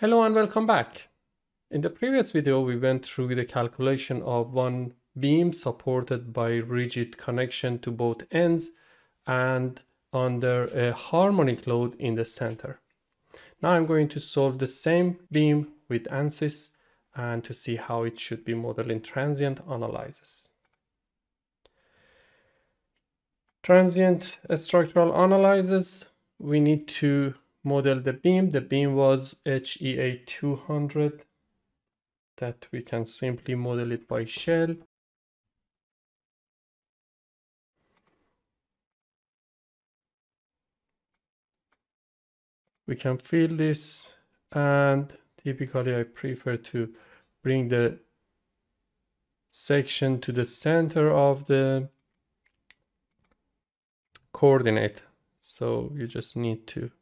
Hello and welcome back. In the previous video, we went through the calculation of one beam supported by rigid connection to both ends and under a harmonic load in the center. Now I'm going to solve the same beam with ANSYS and to see how it should be modeled in transient analysis. Transient structural analysis, we need to model the beam. The beam was HEA 200 that we can simply model it by shell. We can fill this and typically I prefer to bring the section to the center of the coordinate. So you just need to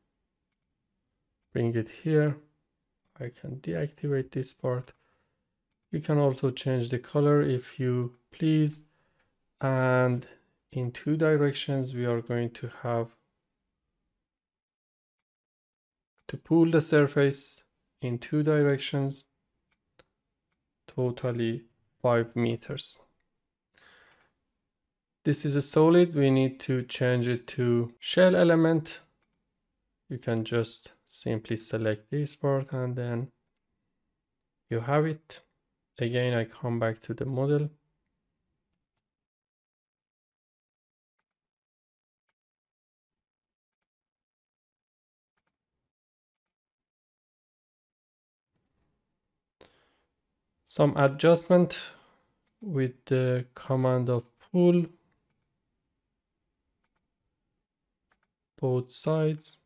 bring it here. I can deactivate this part. You can also change the color if you please. And in two directions, we are going to have to pull the surface in two directions, totally five meters. This is a solid, we need to change it to shell element. You can just simply select this part and then you have it. Again, I come back to the model. Some adjustment with the command of pull both sides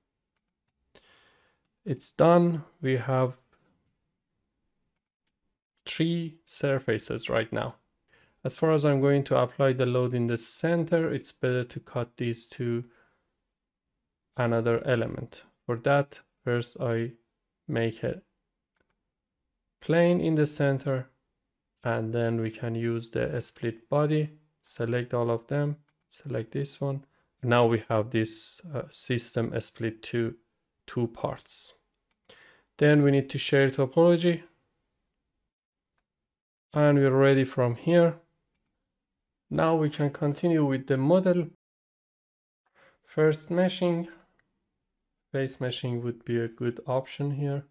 it's done. We have three surfaces right now. As far as I'm going to apply the load in the center, it's better to cut these to another element. For that, first I make a plane in the center and then we can use the split body, select all of them, select this one. Now we have this uh, system split to two parts. Then we need to share topology. And we're ready from here. Now we can continue with the model. First meshing. Face meshing would be a good option here.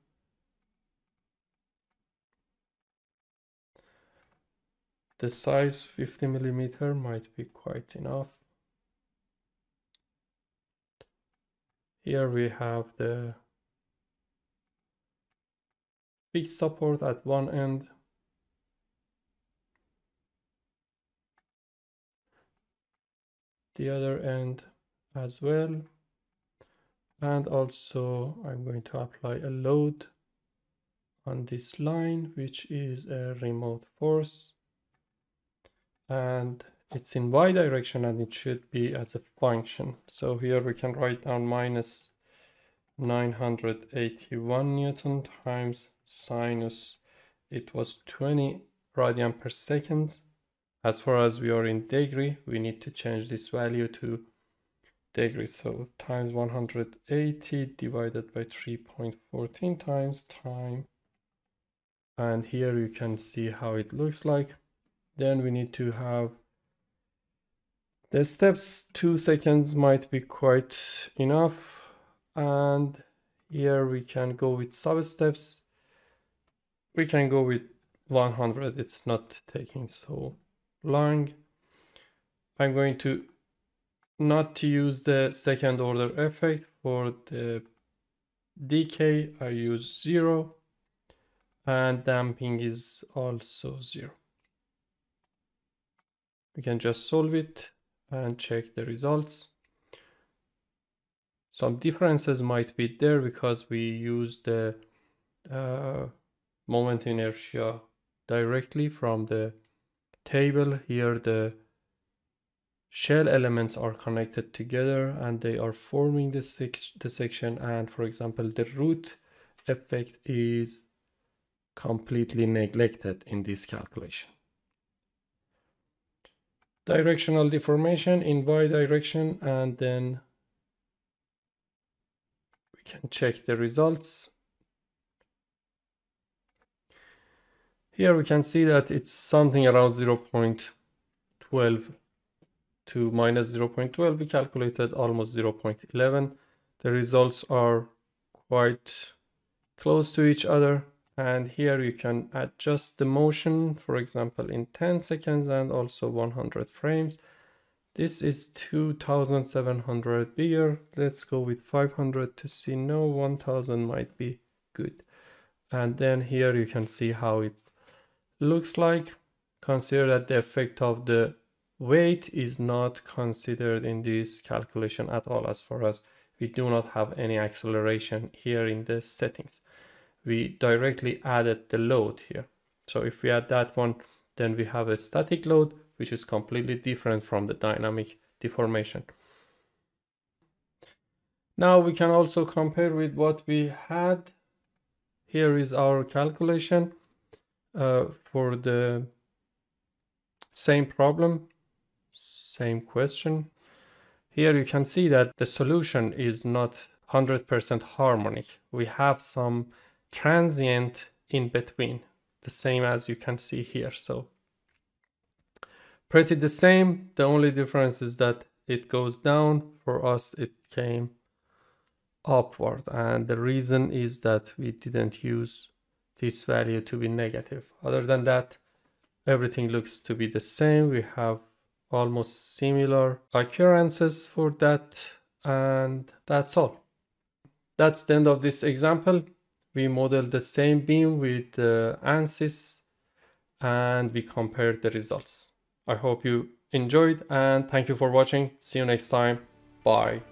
The size 50 millimeter might be quite enough. Here we have the fixed support at one end. The other end as well. And also I'm going to apply a load on this line which is a remote force. And it's in y direction and it should be as a function. So here we can write down minus 981 newton times sinus it was 20 radian per second. As far as we are in degree we need to change this value to degree. So times 180 divided by 3.14 times time. And here you can see how it looks like. Then we need to have the steps two seconds might be quite enough and here we can go with sub steps we can go with 100 it's not taking so long. I'm going to not to use the second order effect for the decay i use zero and damping is also zero. We can just solve it and check the results some differences might be there because we use the uh, moment inertia directly from the table. Here the shell elements are connected together and they are forming the, the section and for example the root effect is completely neglected in this calculation. Directional deformation in y direction and then we can check the results Here we can see that it's something around 0.12 to minus 0.12. We calculated almost 0.11. The results are quite close to each other. And here you can adjust the motion, for example, in 10 seconds and also 100 frames. This is 2700 bigger. Let's go with 500 to see no 1000 might be good. And then here you can see how it looks like. Consider that the effect of the weight is not considered in this calculation at all as far as we do not have any acceleration here in the settings. We directly added the load here. So if we add that one, then we have a static load which is completely different from the dynamic deformation. Now we can also compare with what we had. Here is our calculation uh, for the same problem, same question. Here you can see that the solution is not 100% harmonic. We have some transient in between, the same as you can see here. So pretty the same. The only difference is that it goes down. For us, it came upward. And the reason is that we didn't use this value to be negative. Other than that, everything looks to be the same. We have almost similar occurrences for that. And that's all. That's the end of this example. We modeled the same beam with uh, ANSYS and we compared the results. I hope you enjoyed and thank you for watching. See you next time. Bye.